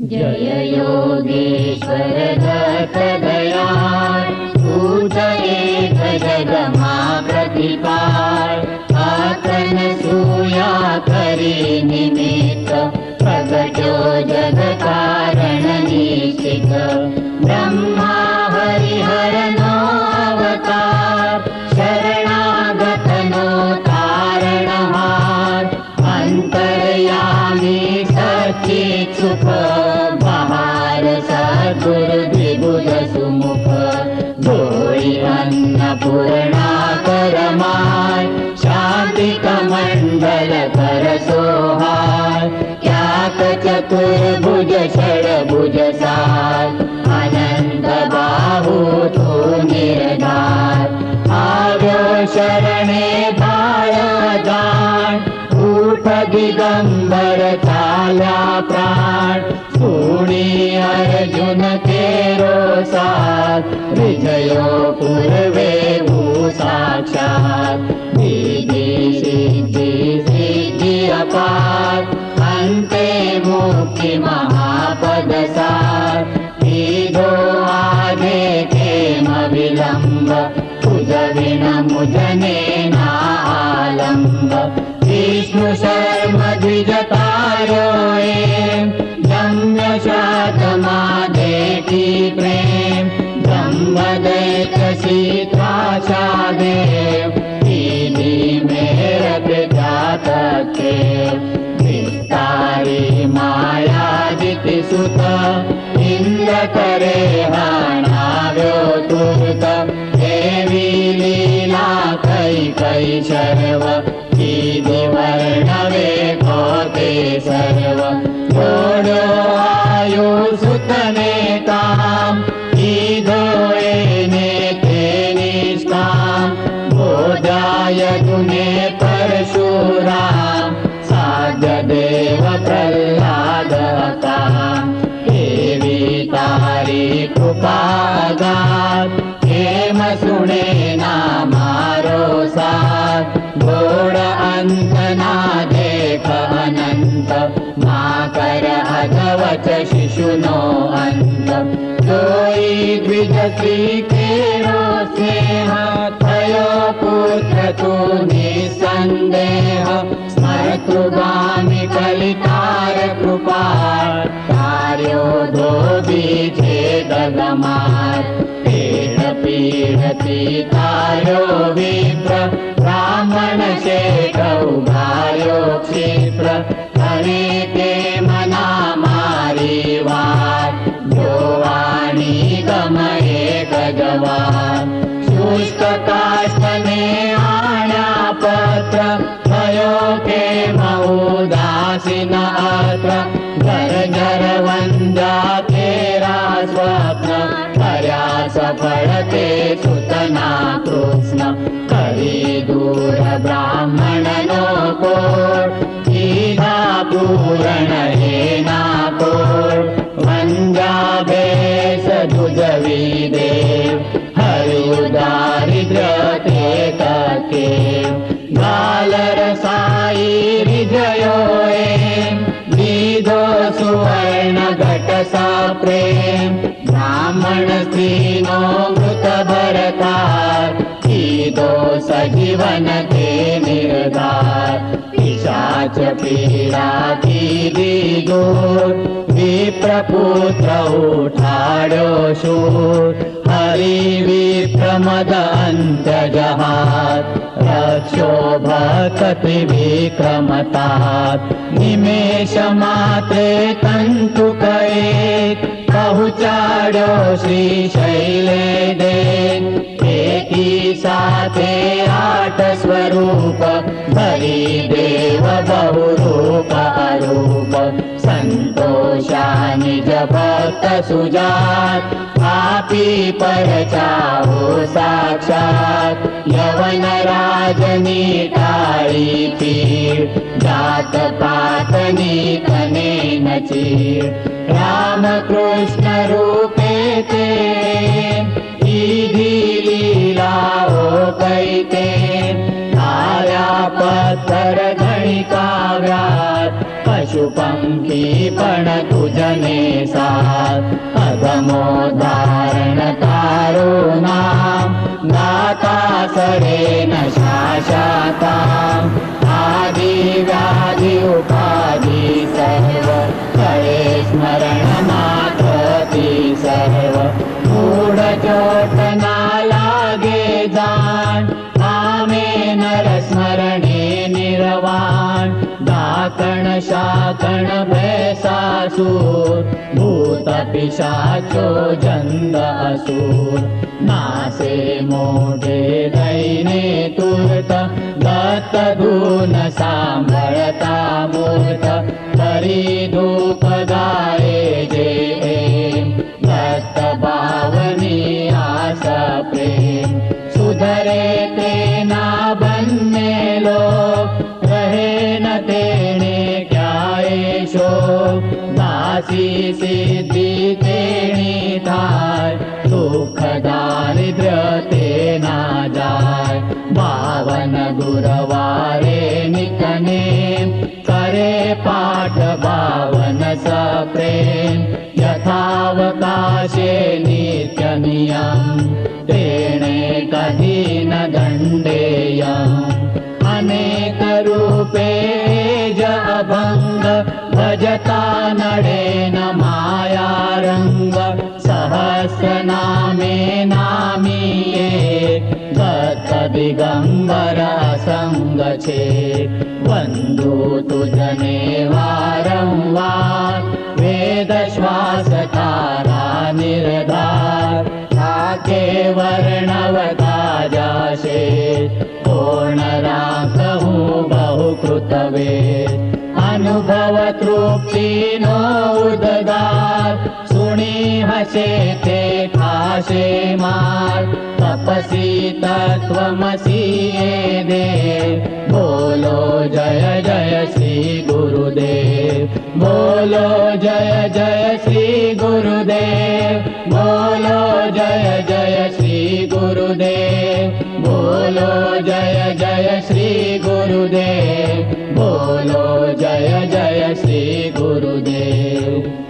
जय योगेश्वर दया एक जगमा प्रतिपाल आतन सूया करी निमित्त प्रगट्यो जग कारण निशिक ब्रह्मा हरिहरनो अवतार शरणागतनो तारणहार। अन्तर्यामी सचित् सुख शान्ति कमण्डल चतुर्भुज षड्भुज साय अनन्त बाहु आर्यो शरणे भाय जान उठ दिगम्बर चाल्या प्राण सुणी अर्जुन केरो साथ विजयो पूर्वे भू साक्षात् सिद्धि सिद्धि सिद्धि अपार अन्ते मुक्ति सार ईदो आगे केम विलम्ब तुज विन मुजने करे तुर्त देवी लीला कै कै शर्व दीदी वर्णवे कोते सर्व। आयु सुतने ताम ईदो एने ते निष्काम बोधाय गुणे परशुराम कृपागात हेम सुणे नामारो साथ। घोड अंत ना देख अनंत मा कर अधवच शिशुनो अंत। जोई द्विज श्री केरो स्नेह थयो पुत्र तु निसन्देह स्मरतु गामि कलितार कृपा पीडति तारो विप्र ब्राह्मण भार्यो क्षिप्र। हरे के मना मारी वार। जोवाणी गमये गजवान शुष्क काष्ठने आण्या पत्र भयो के मऊदासीन अत्र घर वंजा तेरा स्वप्न कर्या सफळते सुतना कृष्ण करी दूर ब्राह्मण हे नाकोड वंजा भेस दुजवी देव हरि दारिद्र्य ते हृदयो दीधो घट सा प्रेम ब्राह्मण स्त्रीनो मृत भरतार दीदो सजीवन ते निर्धार। पिशाच पीडा दीदी दूर विप्रपुत्र उठाड्यो शूर हरि विप्रमद अन्त्य जहात् रक्षो भक्ति विक्रमतात् निमेष मात्रे तन्तु कयेत् पहुचाड्यो श्रीशैले दे साथे आठ स्वरूप हरि देव बहुरूप अरूप। सन्तोषा निज भक्त सुजात आपी परचाहो साक्षात्। यवन राजनी टाळी पीड जात पातनी तने नचीड राम कृष्ण रूपे ते ईधी लीला ओ कैते आया पत्थर घणी काव्यात पशुपंखी पण तुझ निकने सा अधमोदाहरणकारुणा दाता सरेण शाशाता दाकण शाकण भैसासुर भूतपिशाचो असुर नासे मोढे दैने तुर्त दत्त धून सांभळता मूर्त तरी तेणी थाय सुख दारिद्र्य तेना जाय भावन गुरवारे निकने करे पाठ भावन सप्रेम यथावकाशे नित्यनियम् तेणे कठिन दण्डेयम्। अनेकरूपे ज अभङ्ग भजता दिगम्बर सङ्गछे बन्धु तुजने वारंवार वेदश्वासतारा निर्धार। के वर्णवता जाशे पूर्णराकहु बहु कृतवे अनुभव तृप्तिनो उदगार सुणी हसे ते तपसी तत्त्वमसि दे बोलो जय जय श्री गुरुदेव। बोलो जय जय श्री गुरुदेव। बोलो जय जय श्री गुरुदेव। बोलो जय जय श्री गुरुदेव। बोलो जय जय श्री गुरुदेव।